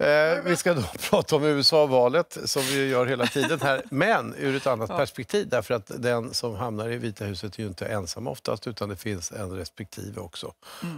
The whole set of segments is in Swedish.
Eh, vi ska då prata om USA-valet som vi gör hela tiden här, men ur ett annat perspektiv därför att den som hamnar i Vita huset är ju inte ensam oftast utan det finns en respektive också.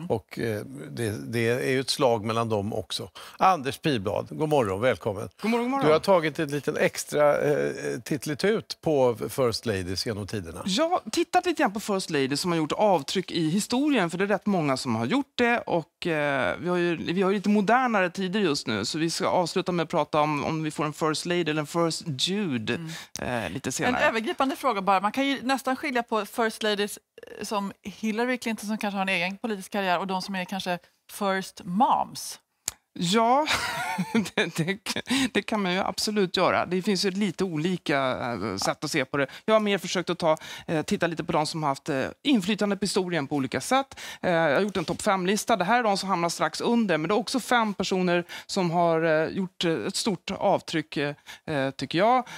Och eh, det, det är ju ett slag mellan dem också. Anders Pihlblad, god morgon, välkommen. God morgon, god morgon. Du har tagit en liten extra eh, tittelitut på First Ladies genom tiderna. Jag har tittat lite grann på First Lady som har gjort avtryck i historien, för det är rätt många som har gjort det. Och eh, vi, har ju, vi har ju lite modernare tider just nu, så vi ska avsluta med att prata om om vi får en First Lady eller en First Jude eh, lite En senare. övergripande fråga bara. Man kan ju nästan skilja på First Ladies eh, som Hillary Clinton som kanske har en egen politisk karriär och de som är kanske First Moms. Ja, det, det, det kan man ju absolut göra. Det finns ju lite olika eh, sätt att se på det. Jag har mer försökt att ta, eh, titta lite på de som har haft eh, inflytande på historien på olika sätt. Jag har gjort en topp fem-lista. Det här är de som hamnar strax under, men det är också fem personer som har gjort ett stort avtryck, tycker jag.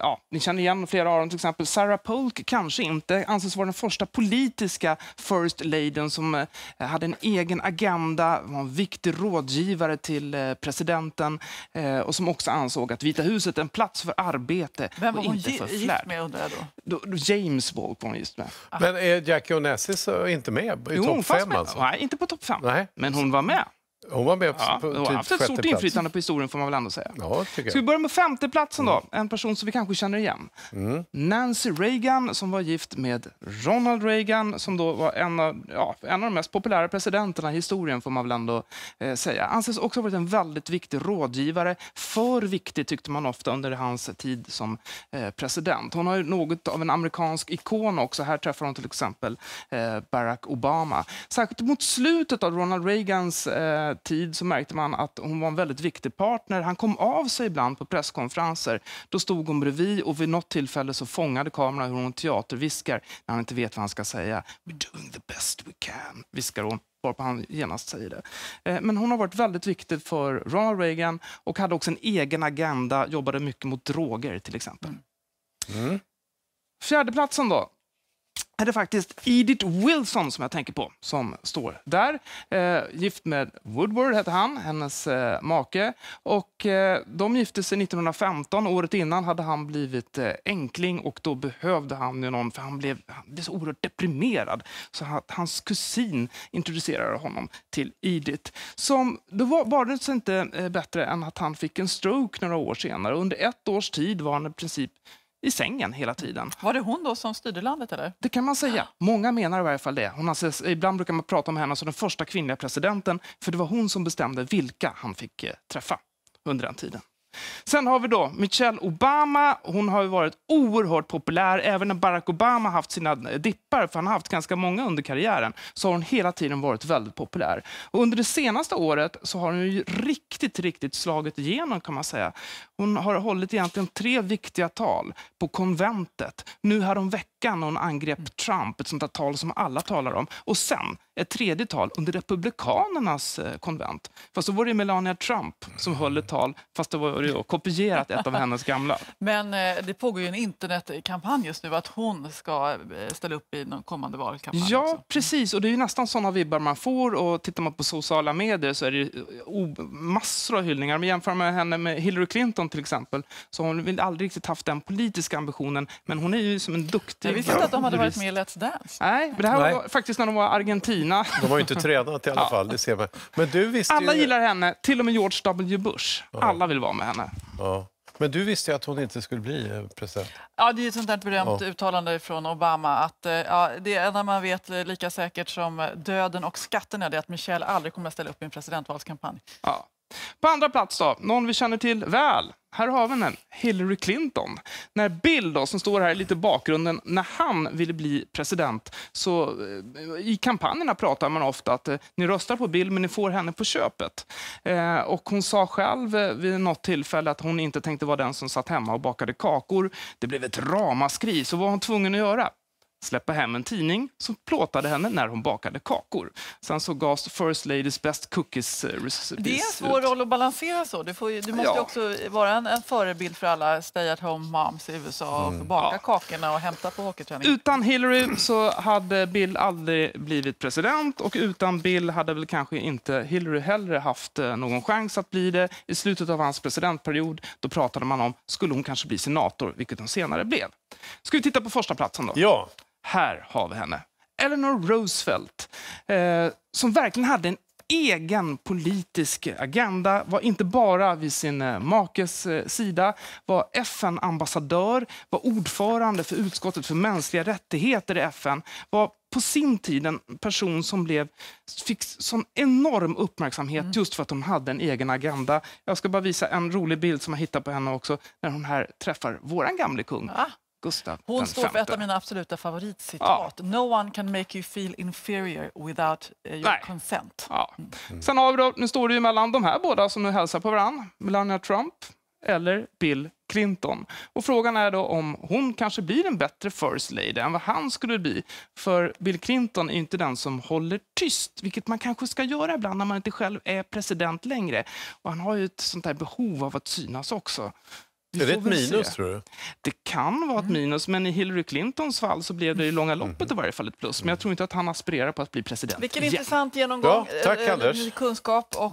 Ja, ni känner igen flera av dem, till exempel Sarah Polk, kanske inte, anses vara den första politiska First Ladyn som hade en egen agenda, var en viktig rådgivare till eh, presidenten eh, och som också ansåg att Vita huset är en plats för arbete Vem var och hon inte för gift flärd. med undrar jag då? Då- då James Volk var hon gift med. Men är Jackie Onassis eh, inte med i hon topp fem alltså? Nej, inte på topp fem. Nej. Men hon var med. Hon var med på, Ja, på hon har typ haft ett stort plats. inflytande på historien får man väl ändå säga. Ja, Ska vi börja med femteplatsen då? En person som vi kanske känner igen. Mm. Nancy Reagan som var gift med Ronald Reagan som då var en av, ja, en av de mest populära presidenterna i historien får man väl ändå eh, säga. Anses också ha varit en väldigt viktig rådgivare. För viktig tyckte man ofta under hans tid som eh, president. Hon har ju något av en amerikansk ikon också. Här träffar hon till exempel eh, Barack Obama. Särskilt mot slutet av Ronald Reagans eh, tid så märkte man att hon var en väldigt viktig partner. Han kom av sig ibland på presskonferenser. Då stod hon bredvid och vid något tillfälle så fångade kameran hur hon teaterviskar när han inte vet vad han ska säga. We're doing the best we can, viskar hon varpå han genast säger det. Eh, Men hon har varit väldigt viktig för Ronald Reagan och hade också en egen agenda, jobbade mycket mot droger till exempel. Mm. Fjärdeplatsen då är det faktiskt Edith Wilson som jag tänker på, som står där. Eh, gift med Woodward hette han, hennes eh, make. Och, eh, de gifte sig 1915. Året innan hade han blivit eh, enkling och då behövde han ju någon, för han blev, han blev så oerhört deprimerad. Så att hans kusin introducerade honom till Edith. Som, det var var det inte eh, bättre än att han fick en stroke några år senare. Under ett års tid var han i princip i sängen hela tiden. Var det hon då som styrde landet eller? Det kan man säga. Många menar i varje fall det. Hon anses, ibland brukar man prata om henne som den första kvinnliga presidenten, för det var hon som bestämde vilka han fick eh, träffa under den tiden. Sen har vi då Michelle Obama. Hon har ju varit oerhört populär. Även när Barack Obama haft sina eh, dippar, för han har haft ganska många under karriären, så har hon hela tiden varit väldigt populär. Och under det senaste året så har hon ju riktigt, riktigt slagit igenom kan man säga. Hon har hållit egentligen tre viktiga tal på konventet. Nu häromveckan när hon angrep Trump, ett sånt där tal som alla talar om. Och sen ett tredje tal under Republikanernas eh, konvent. Fast då var det Melania Trump som höll ett tal, fast det var då kopierat ett av hennes gamla. Men eh, det pågår ju en internetkampanj just nu att hon ska eh, ställa upp i någon kommande valkampanj. Ja, också. precis. Och det är ju nästan såna vibbar man får. Och tittar man på sociala medier så är det massor av hyllningar. Men jämför man henne med Hillary Clinton till exempel så har hon aldrig riktigt haft den politiska ambitionen. Men hon är ju som en duktig Jag visste inte att de hade varit med i Let's Dance. Nej, men det här Nej. var faktiskt när de var i Argentina. De har ju inte tränat i alla fall, det ser man. Men du visste Alla ju... gillar henne, till och med George W Bush. Alla vill vara med henne. Ja. Men du visste ju att hon inte skulle bli eh, president. Ja, det är ett sånt där berömt Ja. uttalande från Obama att eh, ja, det enda man vet eh, lika säkert som döden och skatterna det är att Michelle aldrig kommer att ställa upp i en presidentvalskampanj. Ja. På andra plats då, någon vi känner till väl. Här har vi den, Hillary Clinton. När Bill, då, som står här i lite bakgrunden, när han ville bli president så eh, i kampanjerna pratar man ofta att eh, ni röstar på Bill men ni får henne på köpet. Eh, och hon sa själv eh, vid något tillfälle att hon inte tänkte vara den som satt hemma och bakade kakor. Det blev ett ramaskri, så vad var hon tvungen att göra? Släppa hem en tidning som plåtade henne när hon bakade kakor. Sen så gavs First Ladies Best Cookies eh, recipes Det är en svår ut. roll att balansera så. Du, får, ju- du måste ju Ja. också vara en, en förebild för alla stay at home moms i USA och baka Ja. kakorna och hämta på hockeyträning. Utan Hillary så hade Bill aldrig blivit president och utan Bill hade väl kanske inte Hillary heller haft eh, någon chans att bli det. I slutet av hans presidentperiod då pratade man om skulle hon kanske bli senator, vilket hon senare blev. Ska vi titta på första platsen då? Ja, Här har vi henne. Eleanor Roosevelt, eh, som verkligen hade en egen politisk agenda, var inte bara vid sin eh, makes eh, sida, var FN-ambassadör, var ordförande för utskottet för mänskliga rättigheter i FN, var på sin tid en person som blev, fick sån enorm uppmärksamhet just för att hon hade en egen agenda. Jag ska bara visa en rolig bild som jag hittade på henne också, när hon här träffar våran gamle kung, Ah, Gustav hon står för ett av mina absoluta favoritcitat. No one can make you feel inferior without eh, your Nej. consent. Ja. Sen har vi då, nu står det ju mellan de här båda som nu hälsar på varann. Melania Trump eller Bill Clinton. Och frågan är då om hon kanske blir en bättre first lady än vad han skulle bli. För Bill Clinton är inte den som håller tyst, vilket man kanske ska göra ibland när man inte själv är president längre. Och han har ju ett sånt där behov av att synas också. Är det ett minus se. tror du? Det kan vara ett minus, men i Hillary Clintons fall så blev det i långa loppet i varje fall ett plus. Men jag tror inte att han aspirerar på att bli president. Vilken igen. intressant genomgång. Ja, tack, eh, eh, Anders. kunskap och